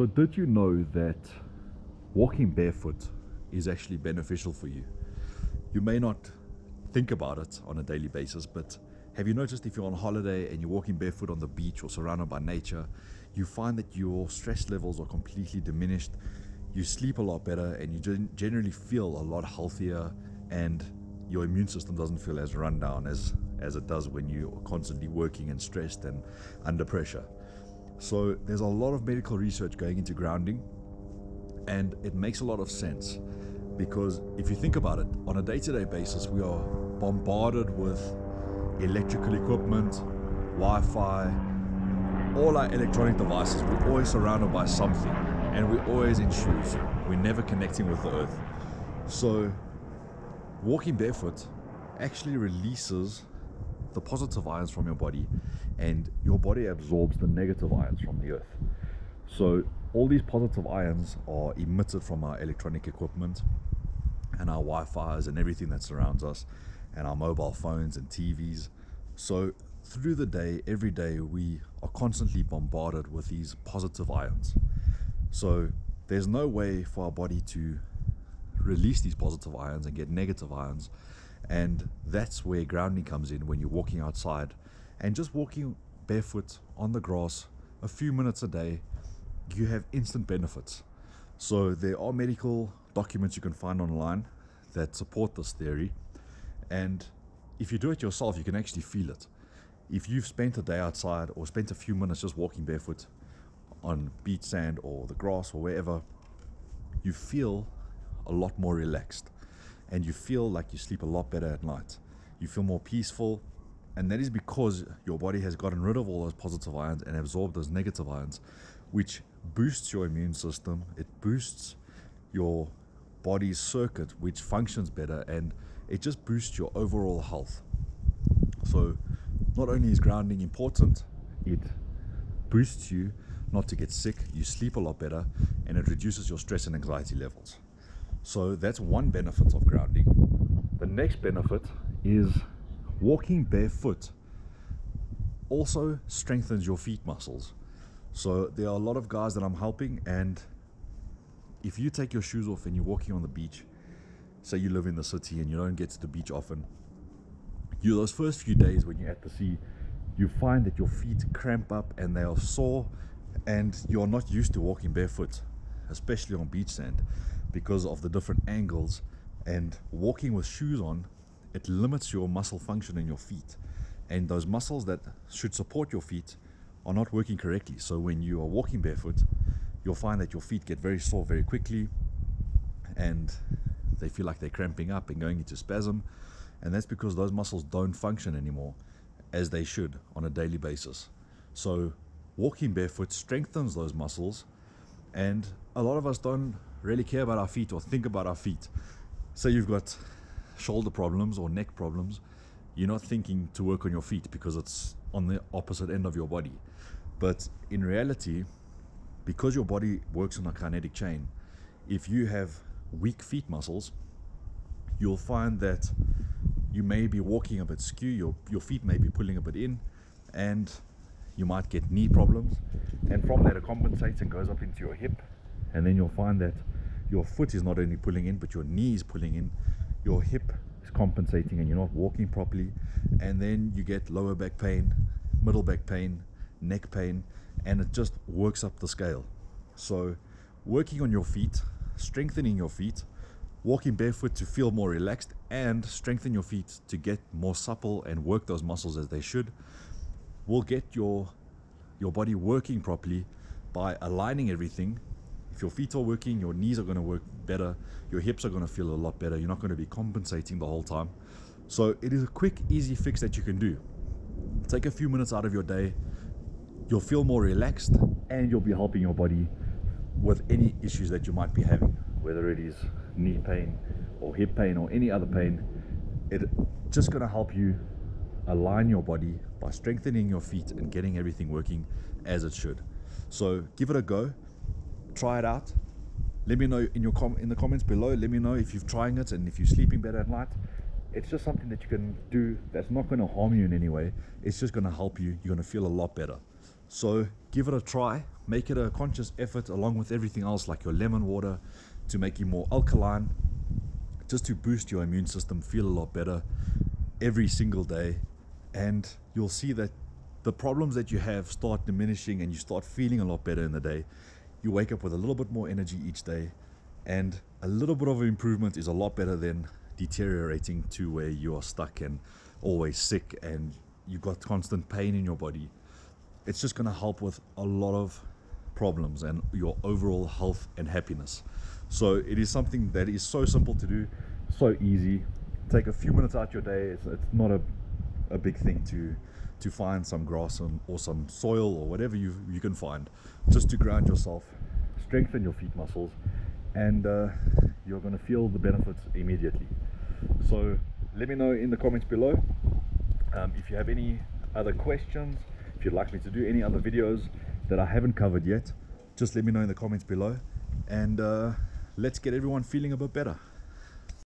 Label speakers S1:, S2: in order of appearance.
S1: So, did you know that walking barefoot is actually beneficial for you? You may not think about it on a daily basis, but have you noticed if you're on holiday and you're walking barefoot on the beach or surrounded by nature, you find that your stress levels are completely diminished, you sleep a lot better, and you generally feel a lot healthier, and your immune system doesn't feel as run down as, as it does when you're constantly working and stressed and under pressure. So there's a lot of medical research going into grounding, and it makes a lot of sense because if you think about it, on a day to day basis, we are bombarded with electrical equipment, Wi Fi, all our electronic devices. We're always surrounded by something, and we're always in shoes. We're never connecting with the earth. So, walking barefoot actually releases the positive ions from your body and your body absorbs the negative ions from the earth. So all these positive ions are emitted from our electronic equipment and our Wi-Fi's and everything that surrounds us and our mobile phones and TVs. So through the day, every day, we are constantly bombarded with these positive ions. So there's no way for our body to release these positive ions and get negative ions and that's where grounding comes in when you're walking outside and just walking barefoot on the grass a few minutes a day, you have instant benefits. So there are medical documents you can find online that support this theory. And if you do it yourself, you can actually feel it. If you've spent a day outside or spent a few minutes just walking barefoot on beach sand or the grass or wherever, you feel a lot more relaxed and you feel like you sleep a lot better at night. You feel more peaceful, and that is because your body has gotten rid of all those positive ions and absorbed those negative ions, which boosts your immune system. It boosts your body's circuit, which functions better, and it just boosts your overall health. So, not only is grounding important, it boosts you not to get sick, you sleep a lot better, and it reduces your stress and anxiety levels. So that's one benefit of grounding. The next benefit is walking barefoot also strengthens your feet muscles. So there are a lot of guys that I'm helping and if you take your shoes off and you're walking on the beach, say you live in the city and you don't get to the beach often, you those first few days when you're at the sea, you find that your feet cramp up and they are sore and you're not used to walking barefoot, especially on beach sand because of the different angles. And walking with shoes on it limits your muscle function in your feet. And those muscles that should support your feet are not working correctly. So when you are walking barefoot you'll find that your feet get very sore very quickly and they feel like they're cramping up and going into spasm. And that's because those muscles don't function anymore as they should on a daily basis. So walking barefoot strengthens those muscles and a lot of us don't really care about our feet or think about our feet. So you've got shoulder problems or neck problems, you're not thinking to work on your feet because it's on the opposite end of your body. But in reality, because your body works on a kinetic chain, if you have weak feet muscles, you'll find that you may be walking a bit skew, your, your feet may be pulling a bit in, and you might get knee problems. And from that, it compensates and goes up into your hip and then you'll find that your foot is not only pulling in but your knee is pulling in. Your hip is compensating and you're not walking properly. And then you get lower back pain middle back pain neck pain and it just works up the scale. So working on your feet strengthening your feet walking barefoot to feel more relaxed and strengthen your feet to get more supple and work those muscles as they should will get your your body working properly by aligning everything your feet are working, your knees are going to work better, your hips are going to feel a lot better. You're not going to be compensating the whole time. So it is a quick, easy fix that you can do. Take a few minutes out of your day, you'll feel more relaxed, and you'll be helping your body with any issues that you might be having, whether it is knee pain or hip pain or any other pain. It's just going to help you align your body by strengthening your feet and getting everything working as it should. So give it a go try it out. Let me know in your com- in the comments below. Let me know if you're trying it and if you're sleeping better at night. It's just something that you can do that's not going to harm you in any way. It's just going to help you. You're going to feel a lot better. So give it a try. Make it a conscious effort along with everything else like your lemon water to make you more alkaline, just to boost your immune system, feel a lot better every single day. And you'll see that the problems that you have start diminishing and you start feeling a lot better in the day. You wake up with a little bit more energy each day, and a little bit of improvement is a lot better than deteriorating to where you are stuck and always sick and you've got constant pain in your body. It's just going to help with a lot of problems and your overall health and happiness. So it is something that is so simple to do, so easy. Take a few minutes out your day. It's, it's not a, a big thing to to find some grass or some soil or whatever you you can find, just to ground yourself, strengthen your feet muscles, and uh, you're going to feel the benefits immediately. So let me know in the comments below um, if you have any other questions, if you'd like me to do any other videos that I haven't covered yet, just let me know in the comments below, and uh, let's get everyone feeling a bit better.